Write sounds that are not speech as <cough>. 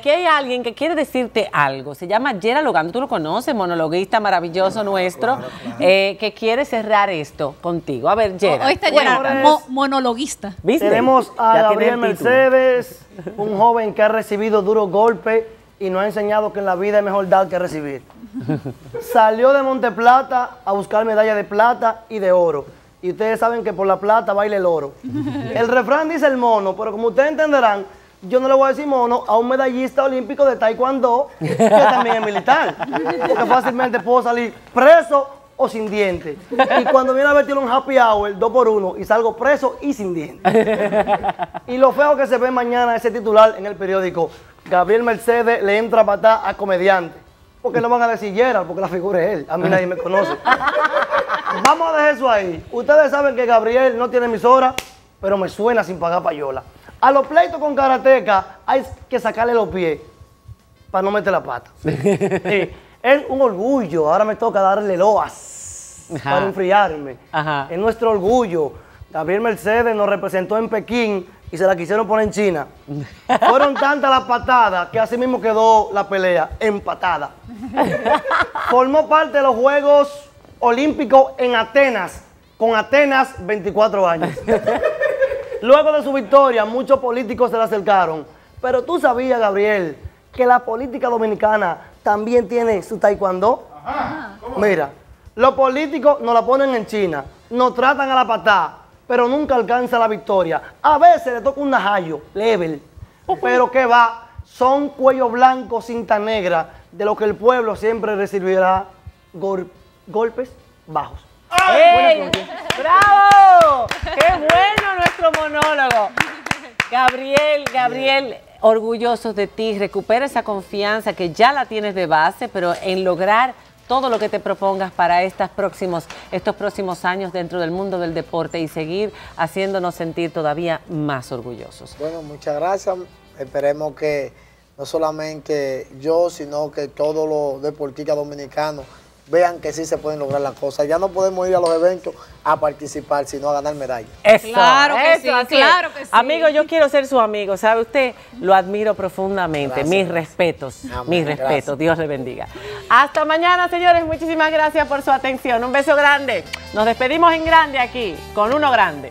Aquí hay alguien que quiere decirte algo. Se llama Yera Logando. Tú lo conoces, monologuista maravilloso nuestro, eh, que quiere cerrar esto contigo. A ver, Yera. Hoy está Yera, mo- monologuista. ¿Viste? Tenemos a Ya Gabriel. Mercedes, un joven que ha recibido duros golpes y nos ha enseñado que en la vida es mejor dar que recibir. <laughs> Salió de Monteplata a buscar medallas de plata y de oro. Y ustedes saben que por la plata baila el oro. <laughs> El refrán dice el mono, pero como ustedes entenderán, yo no le voy a decir mono a un medallista olímpico de taekwondo que también es militar. Porque fácilmente puedo salir preso o sin dientes. Y cuando viene a ver un happy hour, dos por uno, y salgo preso y sin dientes. Y lo feo que se ve mañana ese titular en el periódico, Gabriel Mercedes le entra a patar a comediante. Porque no van a decir Gerald, porque la figura es él. A mí nadie me conoce. Vamos a dejar eso ahí. Ustedes saben que Gabriel no tiene emisora, pero me suena sin pagar payola. A los pleitos con Karateca hay que sacarle los pies para no meter la pata. Sí, Es un orgullo. Ahora me toca darle loas Ajá. para enfriarme. Ajá. Es nuestro orgullo. Gabriel Mercedes nos representó en Pekín y se la quisieron poner en China. <laughs> Fueron tantas las patadas que así mismo quedó la pelea, empatada. <laughs> Formó parte de los Juegos Olímpicos en Atenas, con Atenas 24 años. <laughs> Luego de su victoria, muchos políticos se le acercaron. Pero tú sabías, Gabriel, que la política dominicana también tiene su taekwondo. Mira, los políticos nos la ponen en China, nos tratan a la patada, pero nunca alcanza la victoria. A veces le toca un najayo, level, pero que va, son cuello blanco, cinta negra, de lo que el pueblo siempre recibirá gol- golpes bajos. ¡Ey! ¡Bravo! ¡Qué bueno nuestro monólogo! Gabriel, Gabriel, orgullosos de ti. Recupera esa confianza que ya la tienes de base, pero en lograr todo lo que te propongas para estas próximos, estos próximos años dentro del mundo del deporte y seguir haciéndonos sentir todavía más orgullosos. Bueno, muchas gracias. Esperemos que no solamente yo, sino que todos los deportistas dominicanos vean que sí se pueden lograr las cosas. Ya no podemos ir a los eventos a participar, sino a ganar medallas. Eso, Claro que sí, así claro que sí. Amigo, yo quiero ser su amigo, ¿sabe usted? Lo admiro profundamente. Gracias, mis respetos, Amén, mis gracias. respetos. Dios le bendiga. Hasta mañana, señores. Muchísimas gracias por su atención. Un beso grande. Nos despedimos en grande aquí, con uno grande.